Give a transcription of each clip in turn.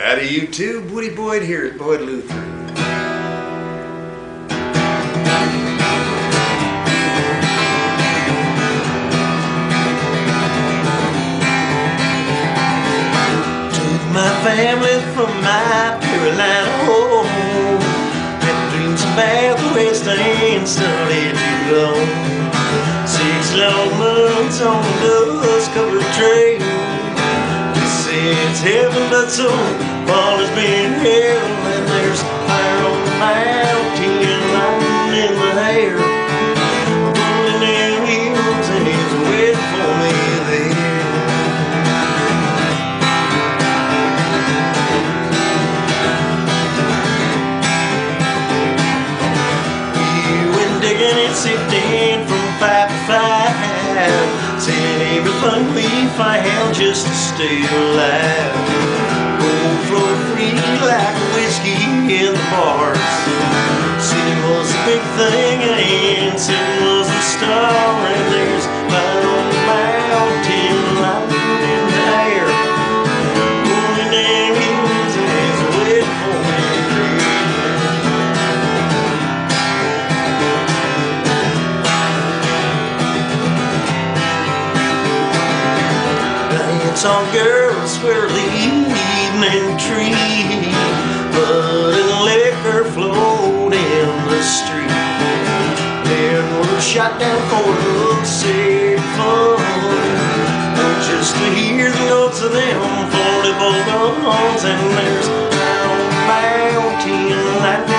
Howdy YouTube, Woody Boyd here at Boyd Lutheran. Took my family from my Carolina home. Had dreams of Bath West and studied too long. Six long months on the heaven, but so far has been hell. And there's fire on the mountain, lightning in the air. Pulling them hills and it's waiting for me there. We went digging and from five to five. Saying everything we found just to stay alive. Gold flow free like whiskey in the bars. City was a big thing and sin was the star. Dance on girls where the evening tree Bud and liquor flowed in the street. Then we're shot down for the sick fun. Oh, Just to hear the notes of them 40 guns And there's the mountain, lightning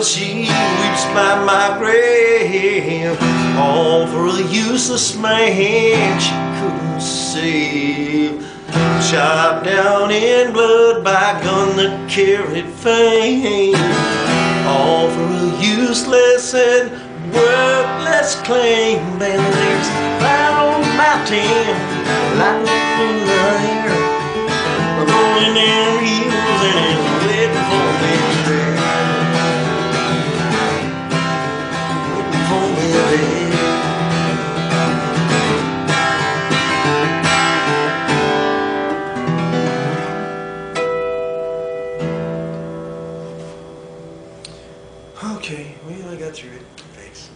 well, she weeps by my grave. All for a useless man she couldn't save. Chopped down in blood by a gun that carried fame. All for a useless and worthless claim. And there's the mountain, lightning in the air. Rolling in hills Okay, well I got through it. Thanks.